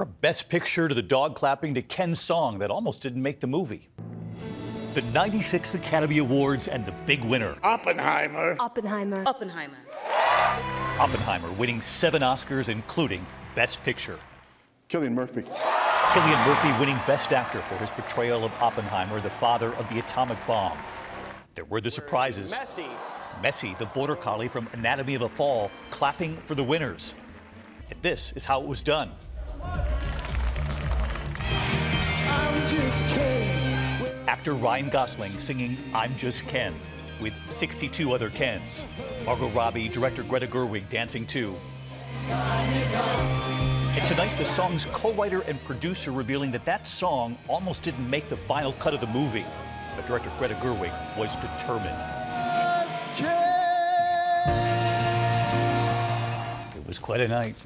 From Best Picture to the dog clapping to Ken's song that almost didn't make the movie. The 96th Academy Awards and the big winner, Oppenheimer. Oppenheimer. Oppenheimer. Oppenheimer, winning seven Oscars, including Best Picture. Cillian Murphy. Cillian Murphy winning Best Actor for his portrayal of Oppenheimer, the father of the atomic bomb. There were the surprises. Messi. Messi, the border collie from Anatomy of a Fall, clapping for the winners. And this is how it was done. Actor Ryan Gosling singing I'm Just Ken with 62 other Kens. Margot Robbie, director Greta Gerwig dancing too. And tonight, the song's co writer and producer revealing that that song almost didn't make the final cut of the movie. But director Greta Gerwig was determined. It was quite a night.